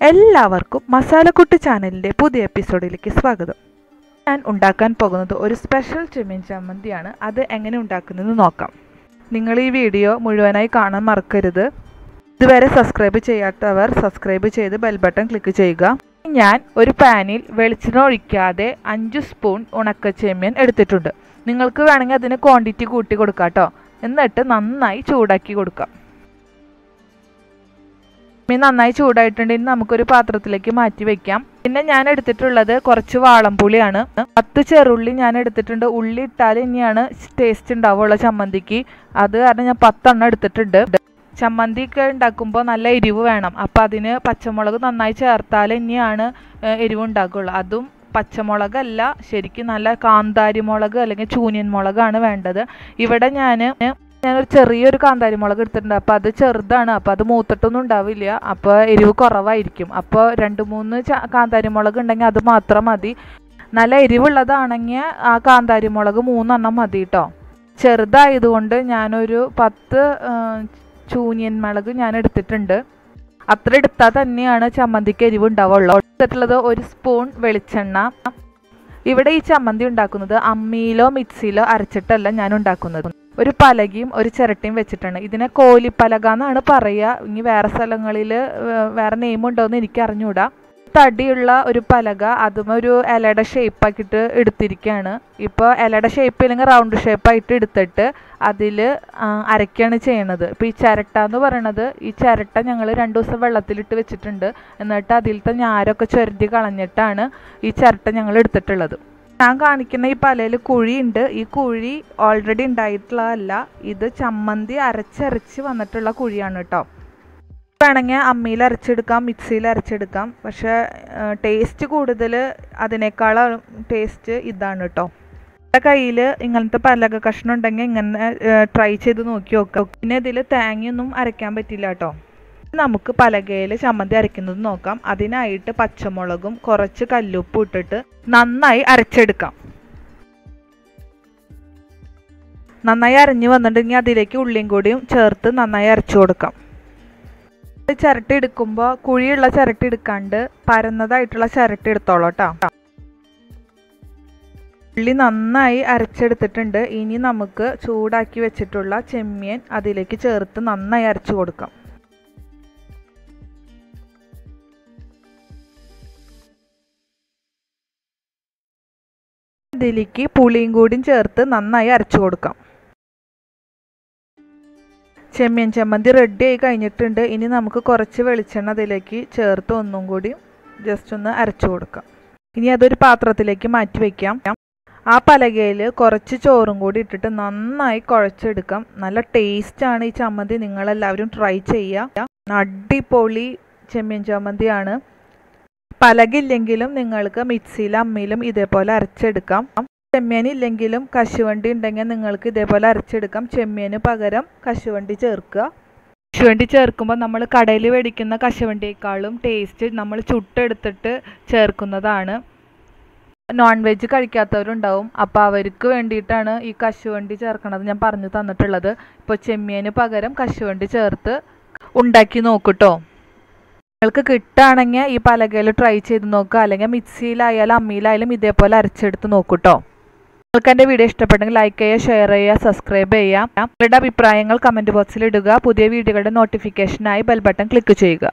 എല്ലാവർക്കും മസാലക്കുട്ടി ചാനലിന്റെ പുതിയ എപ്പിസോഡിലേക്ക് സ്വാഗതം. ഞാൻ ഉണ്ടാക്കാൻ പോകുന്നത് ഒരു സ്പെഷ്യൽ ചെമ്മീൻ ചമ്മന്തിയാണ്. അത് എങ്ങനെ ഉണ്ടാക്കുന്നതെന്ന് നോക്കാം. നിങ്ങൾ ഈ വീഡിയോ മുഴുവനായി കാണാൻ മറക്കരുത്. ഇതുവരെ സബ്സ്ക്രൈബ് ചെയ്യാത്തവർ സബ്സ്ക്രൈബ് ചെയ്ത് ബെൽ ബട്ടൺ ക്ലിക്ക് ചെയ്യുക. ഞാൻ ഒരു പാനിൽ വെളിച്ചെണ്ണ ഒഴിക്കാതെ അഞ്ച് സ്പൂൺ ഉണക്ക ചെമ്മീൻ എടുത്തിട്ടുണ്ട്. നിങ്ങൾക്ക് വേണമെങ്കിൽ അതിന് ക്വാണ്ടിറ്റി കൂട്ടി കൊടുക്കാം കേട്ടോ. എന്നിട്ട് നന്നായി ചൂടാക്കി കൊടുക്കാം. മീൻ നന്നായി ചൂടായിട്ടുണ്ട്. ഇനി നമുക്കൊരു പാത്രത്തിലേക്ക് മാറ്റി വെക്കാം. പിന്നെ ഞാൻ എടുത്തിട്ടുള്ളത് കുറച്ച് വാളംപുളിയാണ്. പത്ത് ചെറുള്ളി ഞാൻ എടുത്തിട്ടുണ്ട്. ഉള്ളി ഇട്ടാൽ ഇനിയാണ് ടേസ്റ്റ് ഉണ്ടാവുള്ള ചമ്മന്തിക്ക്. അത് കാരണം ഞാൻ പത്തെണ്ണം എടുത്തിട്ടുണ്ട്. ചമ്മന്തി ഒക്കെ ഉണ്ടാക്കുമ്പോൾ നല്ല എരിവ് വേണം. അപ്പം അതിന് പച്ചമുളക് നന്നായി ചേർത്താൽ ഇനിയാണ് എരിവ് ഉണ്ടാക്കുകയുള്ളൂ അതും പച്ചമുളകല്ല. ശരിക്കും നല്ല കാന്താരി മുളക് അല്ലെങ്കിൽ ചൂനിയൻ മുളകാണ് വേണ്ടത്. ഇവിടെ ഞാൻ ഞാനൊരു ചെറിയൊരു കാന്താരി മുളക് എടുത്തിട്ടുണ്ട്. അപ്പോൾ അത് ചെറുതാണ്. അപ്പോൾ അത് മൂത്തിട്ടൊന്നും ഉണ്ടാവില്ല. അപ്പോൾ എരിവ് കുറവായിരിക്കും. അപ്പോൾ രണ്ട് മൂന്ന് കാന്താരി മുളക് ഉണ്ടെങ്കിൽ അത് മാത്രം മതി. നല്ല എരിവുള്ളതാണെങ്കിൽ ആ കാന്താരി മുളക് മൂന്നെണ്ണം മതി കേട്ടോ ചെറുതായതുകൊണ്ട് ഞാനൊരു പത്ത് ചൂനിയൻ മുളക് ഞാൻ എടുത്തിട്ടുണ്ട്. അത്ര എടുത്താൽ തന്നെയാണ് ചമ്മന്തിക്ക് എരിവ് ഉണ്ടാവുള്ളൂ. എടുത്തിട്ടുള്ളത് ഒരു സ്പൂൺ വെളിച്ചെണ്ണ. ഇവിടെ ഈ ചമ്മന്തി ഉണ്ടാക്കുന്നത് അമ്മിയിലോ മിക്സിയിലോ അരച്ചിട്ടല്ല ഞാൻ ഉണ്ടാക്കുന്നത്. ഒരു പലകയും ഒരു ചിരട്ടയും വെച്ചിട്ടാണ്. ഇതിനെ കോലിപ്പലക എന്നാണ് പറയുക. ഇനി വേറെ സ്ഥലങ്ങളിൽ വേറെ നെയിം ഉണ്ടോയെന്ന് എനിക്ക് അറിഞ്ഞുകൂടാ തടിയുള്ള ഒരു പലക അതും ഒരു ഇലയുടെ ഷേപ്പാക്കിയിട്ട് എടുത്തിരിക്കുകയാണ് ഇപ്പോൾ ഇലയുടെ ഷേപ്പ് ഇല്ലെങ്കിൽ റൗണ്ട് ഷേപ്പായിട്ട് എടുത്തിട്ട് അതിൽ അരയ്ക്കുകയാണ് ചെയ്യണത്. ഇപ്പോൾ ഈ ചിരട്ട എന്ന് പറയണത് ഈ ചിരട്ട ഞങ്ങൾ രണ്ട് ദിവസം വെള്ളത്തിലിട്ട് വെച്ചിട്ടുണ്ട്. എന്നിട്ട് അതിലത്തെ ഞാരൊക്കെ ചുരണ്ടി കളഞ്ഞിട്ടാണ് ഈ ചിരട്ട ഞങ്ങൾ എടുത്തിട്ടുള്ളത്. ഞാൻ കാണിക്കുന്ന ഈ പലയിൽ കുഴിയുണ്ട്. ഈ കുഴി ഓൾറെഡി ഉണ്ടായിട്ടുള്ളതല്ല ഇത് ചമ്മന്തി അരച്ചരച്ച് വന്നിട്ടുള്ള കുഴിയാണ് കേട്ടോ വേണമെങ്കിൽ അമ്മിയിൽ അരച്ചെടുക്കാം മിക്സിയിൽ അരച്ചെടുക്കാം. പക്ഷേ ടേസ്റ്റ് കൂടുതൽ അതിനേക്കാളും ടേസ്റ്റ് ഇതാണ് കേട്ടോ എന്റെ കയ്യിൽ ഇങ്ങനത്തെ പലക കഷ്ണം ഉണ്ടെങ്കിൽ ഇങ്ങനെ ട്രൈ ചെയ്ത് നോക്കി നോക്കാം പിന്നെ ഇതിൽ തേങ്ങയൊന്നും അരയ്ക്കാൻ പറ്റില്ല കേട്ടോ നമുക്ക് പലകയിൽ ചമ്മന്തി അരയ്ക്കുന്നത് നോക്കാം. അതിനായിട്ട് പച്ചമുളകും കുറച്ച് കല്ലുപ്പും ഇട്ടിട്ട് നന്നായി അരച്ചെടുക്കാം. നന്നായി അരഞ്ഞു വന്നിട്ടുണ്ടെങ്കിൽ അതിലേക്ക് ഉള്ളിയും കൂടിയും ചേർത്ത് നന്നായി അരച്ചു കൊടുക്കാം. ചിരട്ട എടുക്കുമ്പോൾ കുഴിയുള്ള ചിരട്ട എടുക്കാണ്ട് പരന്നതായിട്ടുള്ള ചിരട്ട എടുത്തോളൂ കേട്ടോ ഉള്ളി നന്നായി അരച്ചെടുത്തിട്ടുണ്ട്. ഇനി നമുക്ക് ചൂടാക്കി വെച്ചിട്ടുള്ള ചെമ്മീൻ അതിലേക്ക് ചേർത്ത് നന്നായി അരച്ചു കൊടുക്കാം. ഇതിലേക്ക് പുളിയും കൂടിയും ചേർത്ത് നന്നായി അരച്ചു കൊടുക്കാം. ചെമ്മീൻ ചമ്മന്തി റെഡി ആയി കഴിഞ്ഞിട്ടുണ്ട്. ഇനി നമുക്ക് കുറച്ച് വെളിച്ചെണ്ണ അതിലേക്ക് ചേർത്ത് ഒന്നും കൂടി ജസ്റ്റ് ഒന്ന് അരച്ചു കൊടുക്കാം. ഇനി അതൊരു പാത്രത്തിലേക്ക് മാറ്റി വയ്ക്കാം ആ പലകയിൽ കുറച്ച് ചോറും കൂടി ഇട്ടിട്ട് നന്നായി കുഴച്ചെടുക്കാം. നല്ല ടേസ്റ്റാണ് ഈ ചമ്മന്തി. നിങ്ങളെല്ലാവരും ട്രൈ ചെയ്യുക. അടിപൊളി ചെമ്മീൻ ചമ്മന്തിയാണ്. പലകില്ലെങ്കിലും നിങ്ങൾക്ക് മിക്സിയിലും അമ്മിയിലും ഇതേപോലെ അരച്ചെടുക്കാം. ചെമ്മീൻ ഇല്ലെങ്കിലും കശുവണ്ടി ഉണ്ടെങ്കിൽ നിങ്ങൾക്ക് ഇതേപോലെ അരച്ചെടുക്കാം. ചെമ്മീന് പകരം കശുവണ്ടി ചേർക്കുക. കശുവണ്ടി ചേർക്കുമ്പോൾ നമ്മൾ കടയിൽ മേടിക്കുന്ന കശുവണ്ടിയേക്കാളും ടേസ്റ്റ് നമ്മൾ ചുട്ടെടുത്തിട്ട് ചേർക്കുന്നതാണ്. നോൺ വെജ് കഴിക്കാത്തവരുണ്ടാവും. അപ്പോൾ അവർക്ക് വേണ്ടിയിട്ടാണ് ഈ കശുവണ്ടി ചേർക്കണത് ഞാൻ പറഞ്ഞു തന്നിട്ടുള്ളത്. ഇപ്പോൾ ചെമ്മീന് പകരം കശുവണ്ടി ചേർത്ത് ഉണ്ടാക്കി നോക്കൂട്ടോ നിങ്ങൾക്ക് കിട്ടുകയാണെങ്കിൽ ഈ പലകയിൽ ട്രൈ ചെയ്ത് നോക്കുക. അല്ലെങ്കിൽ മിക്സിയിലായാലും അമ്മിയിലായാലും ഇതേപോലെ അരച്ചെടുത്ത് നോക്കൂട്ടോ നിങ്ങൾക്ക് എന്റെ വീഡിയോ ഇഷ്ടപ്പെട്ടെങ്കിൽ ലൈക്ക് ചെയ്യുക ഷെയർ ചെയ്യുക സബ്സ്ക്രൈബ് ചെയ്യുക. നിങ്ങളുടെ അഭിപ്രായങ്ങൾ കമന്റ് ബോക്സിൽ ഇടുക. പുതിയ വീഡിയോകളുടെ നോട്ടിഫിക്കേഷനായി ബെൽ ബട്ടൺ ക്ലിക്ക് ചെയ്യുക.